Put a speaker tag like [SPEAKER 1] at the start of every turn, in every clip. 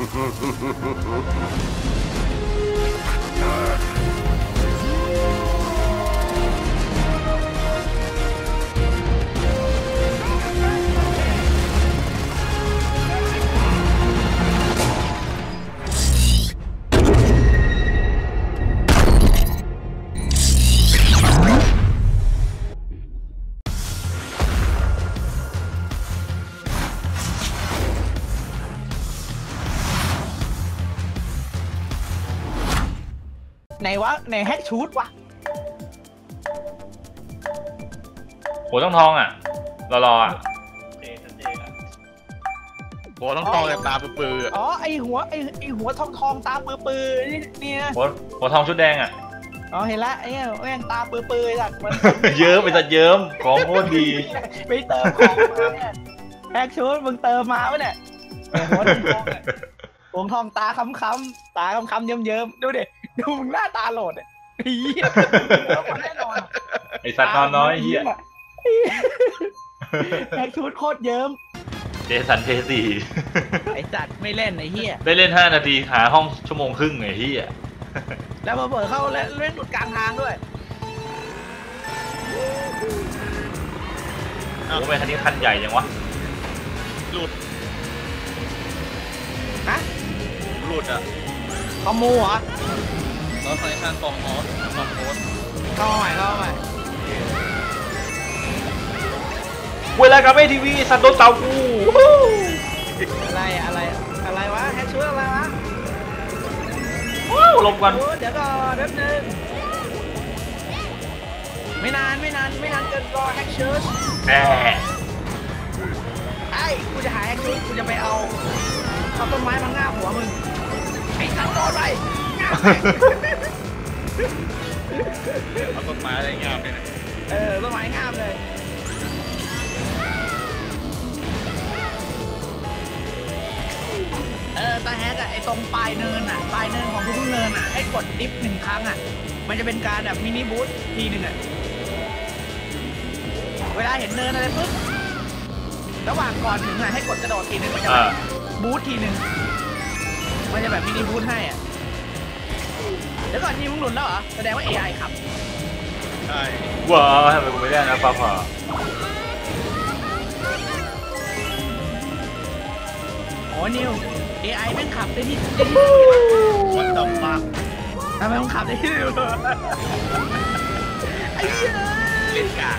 [SPEAKER 1] フフフフ วะไหนแฮกชูดวะ
[SPEAKER 2] หัวต้องทองอะรอรออะ
[SPEAKER 3] โอ้ต้องทองแต่ตาปื้อๆอะ
[SPEAKER 1] อ๋อไอหัวไอไอหัวทองทองๆตาปือปือๆนี่นี่นะ
[SPEAKER 2] หัวหัวทองชุดแดงอะ
[SPEAKER 1] อ๋อเห็นละไอ้เนี่ยแม่งตาปือปือๆจัดมัน
[SPEAKER 2] เยิ้มไปจัดเยิ้มของโคตรดี
[SPEAKER 1] ไปเติมของมาเนี่ยแฮกชูดมึงเติมมาปะเนี่ยเนี่ยหัวทองทองๆเนี่ยหัวทองตาค้ำค้ำๆตาค้ำค้ำๆเยิ้มเยิ้มๆดูดิ ดูมึงหน้าตาโหลดอะไอ้เหี้ยเอามาแน่นอนอะ
[SPEAKER 2] ไอสัตว์นอนน้อยไอ้เฮีย
[SPEAKER 1] แฮกชูดโคตรเยิ้ม
[SPEAKER 2] เจสันเทสี่
[SPEAKER 1] ไอ้จัดไม่เล่นไอ้เหี้ย
[SPEAKER 2] ได้เล่น5นาทีหาห้องชั่วโมงครึ่งไอ้เฮีย
[SPEAKER 1] แล้วมาเปิดเข้าเล่นเล่นหลุดกลางทางด้วย
[SPEAKER 2] โอ้ไม่คันนี้คันใหญ่ยังวะ
[SPEAKER 3] หลุด
[SPEAKER 1] ฮะ
[SPEAKER 3] หลุดอะ
[SPEAKER 1] คอมมูเหรอ
[SPEAKER 3] เราใส่ข้างกองมอสกองโพส
[SPEAKER 1] เข้ามาใหม่เข้ามาใหม่
[SPEAKER 2] เวลากับไอทีวีสัตว์โดนเต่ากู
[SPEAKER 1] อะไรอะอะไรอะอะไรวะแฮกชูดอะไรวะ
[SPEAKER 2] ว้าวลงกัน
[SPEAKER 1] โอ้เดี๋ยวก่อนแป๊บนึงไม่นานไม่นานไม่นานเกินรอแฮกชูด
[SPEAKER 2] แหม
[SPEAKER 1] ไอ้กูจะหาแฮกชูดกูจะไปเอาเอาต้นไม้มางาบหัวมึงไอ้สัตว์โดนไป
[SPEAKER 3] เอาต้นไม้อะไรงี้ยไปนะ
[SPEAKER 1] เออต้นไม้งามเลยเออตาแฮกอะไอตรงปลายเนินอะปลายเนินของทุกๆเนินอะให้กดดิฟหนึ่งครั้งอะมันจะเป็นการแบบมินิบูททีหนึ่งอะเวลาเห็นเนินอะไรปุ๊บระหว่างก่อนถึงอะให้กดกระโดดทีหนึ่งมันจะบูททีหนึ่งมันจะแบบมินิบูทให้อะ เดี๋ยวก่อนนี่มึงหลุดแล้วเหรอ แสดงว่า AI ขับ
[SPEAKER 3] ใช่
[SPEAKER 2] ว้าทำไมกูไม่ได้นะฟ้าผ่า
[SPEAKER 1] โอ้นิว AI แม่งขับได้ที่ได้ที่
[SPEAKER 3] มันดำมาก
[SPEAKER 1] ทำไมมึงขับได้ที่เร็วไอ้เหี้ย
[SPEAKER 3] เล่นกาก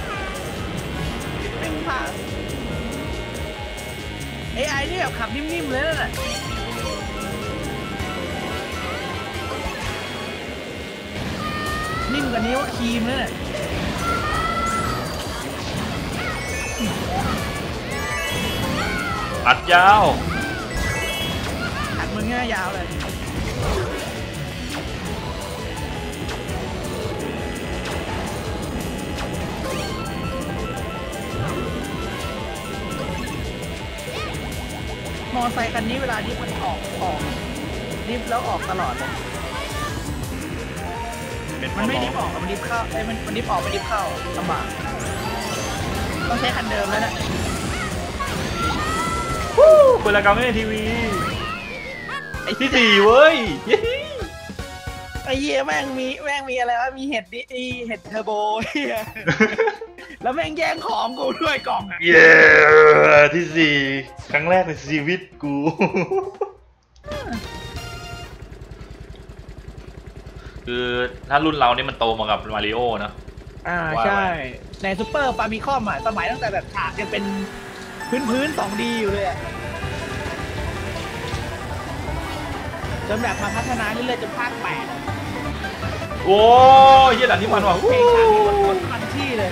[SPEAKER 1] แม่งผ่าน AI นี่แบบขับนิ่มๆเลยนั่นแหละ นิ่มกว่านี้ว่าครีมเลยน่ะ
[SPEAKER 2] อัดยาว
[SPEAKER 1] ขัดมึงง่ายยาวเลยมอไซค์คันนี้เวลา drift มันออกออก drift แล้วออกตลอดเลย
[SPEAKER 3] เป็น
[SPEAKER 1] มันไม่ drift ออกอะมัน drift เข้าไอ้ยมันมัน drift ออกมัน drift เข้าลำบากต้องใช้คันเดิมแล้วนะ
[SPEAKER 2] เวลากับไอทีวี
[SPEAKER 1] ไอ้
[SPEAKER 2] ที่สี่เว้ยเย้
[SPEAKER 1] ไอ้เหี้ยแม่งมีแม่งมีอะไรวะมีเห็ดดิอีเห็ดเทอร์โบเหี้ยแล้วแม่งแย่งของกูด้วยกล่องอะ
[SPEAKER 2] เย้ที่สี่ครั้งแรกในชีวิตกู คือถ้ารุ่นเรานี่มันโตมากับมาริโอนะ
[SPEAKER 1] อ่า
[SPEAKER 2] ว่า
[SPEAKER 1] ใช่
[SPEAKER 2] ไว้
[SPEAKER 1] ในซูเปอร์ฟามิคอมอะสมัยตั้งแต่แบบฉากยังเป็นพื้นพื้นสองดีอยู่เลยอะจนแบบมาพัฒนาเรื่อยๆจนภาคแปดอะ
[SPEAKER 2] โอ้ยเยี่ยด่านนี้มันว่ะ
[SPEAKER 1] เพลงฉากนี้มันคนมันที่เลย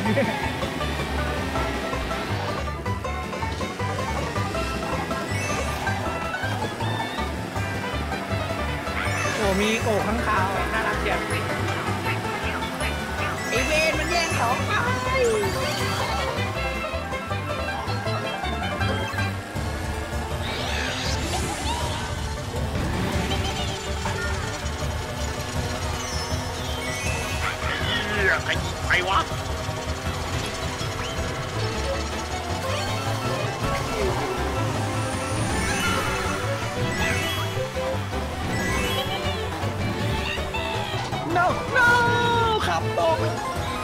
[SPEAKER 1] มีโอ้ข้างคาวน่ารักเจียบไอเวนมันแย่งของไป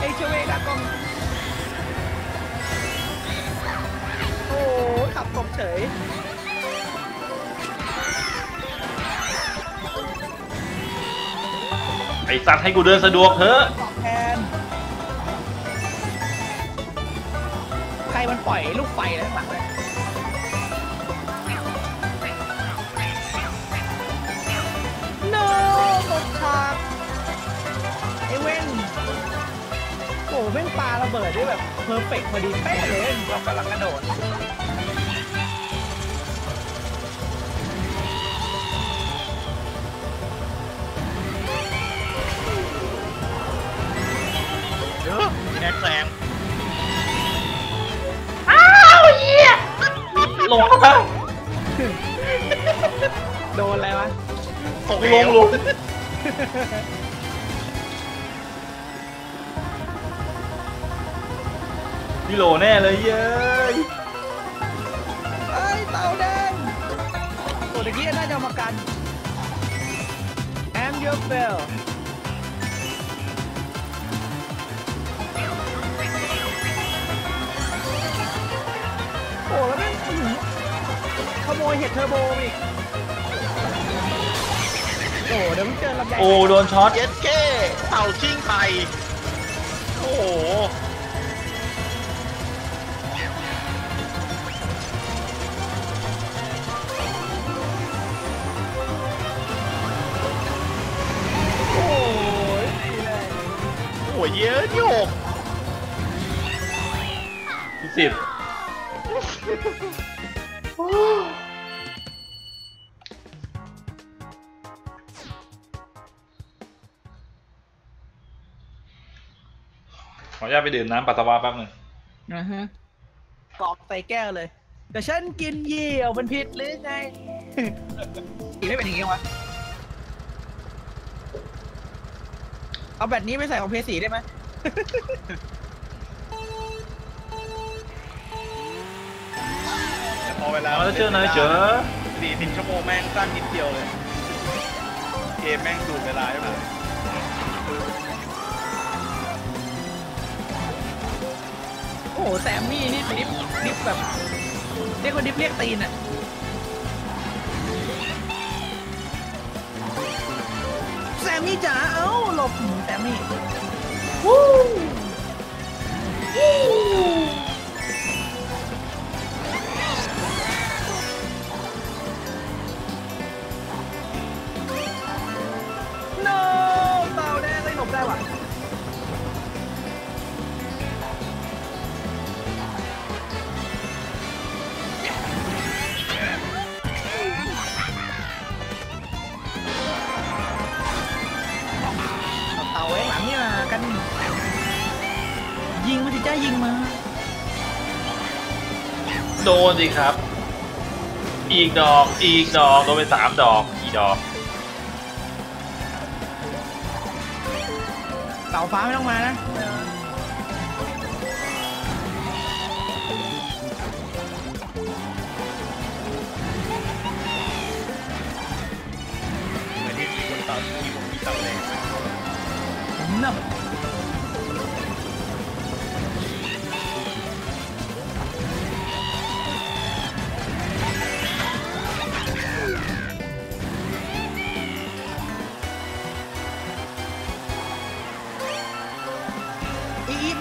[SPEAKER 1] อ้เชเวดากองโอ้ยขับตกเฉย
[SPEAKER 2] ไอสัตว์ให้กูเดินสะดวกเถอะ
[SPEAKER 1] ตอบแทนใครมันปล่อยลูกไฟอะไรข้างหลังเลยโนตกฉากไอ้เว้นโอ้ แม่งปาระเบิดได้แบบเพอร์เฟกพอดีเป๊ะเลยเรากำลังกระโดด
[SPEAKER 3] เยอะแน็กแซม
[SPEAKER 2] ลงมา
[SPEAKER 1] โดนอะไรวะ
[SPEAKER 3] ตก
[SPEAKER 2] ล
[SPEAKER 3] เห
[SPEAKER 2] ง
[SPEAKER 3] ว
[SPEAKER 2] ลง พี่โหลแน่เลยเย้ย
[SPEAKER 1] ไอ้ยเต่าแดงตัวตะกี้น่าจะเอามากัน Am your bell โอ้แล้วแม่งอื้อหือขโมยเห็ดเทอร์โบอีกโอ้เดี๋ยวมึงเจอลำไย
[SPEAKER 2] โอ้โดนช็อต
[SPEAKER 3] เย็ดเก้เต่าชิงไข่โอ้โห
[SPEAKER 1] โอ้
[SPEAKER 3] โหเยอะที่หก
[SPEAKER 2] ที่สิบขออนุญาตไปดื่มน้ำปัสสาวะแป๊บหนึง
[SPEAKER 1] นะฮะกรอกใส่แก้วเลย แต่ฉันกินเหยี่ยวมันผิดหรือไงอีกไม่เป็นอย่างงี้วะ เอาแบบนี้ไปใส่ของเพสีได้ไหม
[SPEAKER 3] แต่พอเวลา
[SPEAKER 2] เอาแล้วเจอหนายเจอ
[SPEAKER 3] สี่สิบชั่วโมงแม่งสั้นนิดเดียวเลย เกมแม่งดูดเวลาใช่ไหม
[SPEAKER 1] โอ้โหแซมมี่นี่ดิฟดิฟแบบ เรียกว่าดิฟเรียกตีนอะ มมี่จ๋าเอ้าหลบหืมแซมมี่วู้ โดนสิ
[SPEAKER 2] ครับ อีกดอก อีกดอก โดนไปสามดอก อีกดอก
[SPEAKER 1] เต่าฟ้าไม่ต้องมานะ
[SPEAKER 3] เหมือนที่มีคนเต่ามีคนมีเต่าแรง
[SPEAKER 1] นับอีอี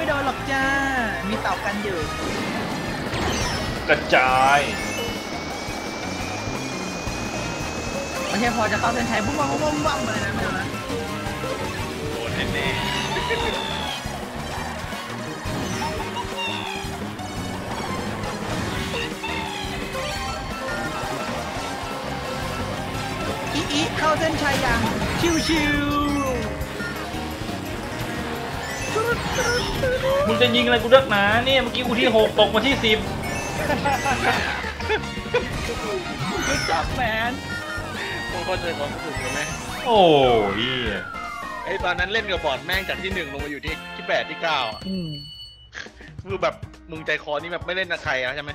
[SPEAKER 1] ไม่โดนหรอกจ้า มีเต่ากันอยู่
[SPEAKER 2] กระจาย
[SPEAKER 1] ไม่ใช่พอจะเข้าเส้นชัยบุ้มบ้มบุ้มบ้มเลยนะเดี๋ยวนะ
[SPEAKER 3] โดนแน่
[SPEAKER 1] อีอีเข้าเส้นชัยอย่างชิว
[SPEAKER 2] มึงจะยิงอะไรกูเลือกหนาเนี่ยเมื่อกี้กูที่หกตกมาที่สิบ
[SPEAKER 1] good job man
[SPEAKER 3] ๆผมเข้าใจความรู้สึกเลยไหม
[SPEAKER 2] โอ้ย
[SPEAKER 3] ไอ้ตอนนั้นเล่นกับบอร์ดแม่งจากที่หนึ่งลงมาอยู่ที่ที่แปดที่เก้าอะ
[SPEAKER 1] อืม
[SPEAKER 3] คือแบบมึงใจคอนี่แบบไม่เล่นกับใครอะใช่ไหม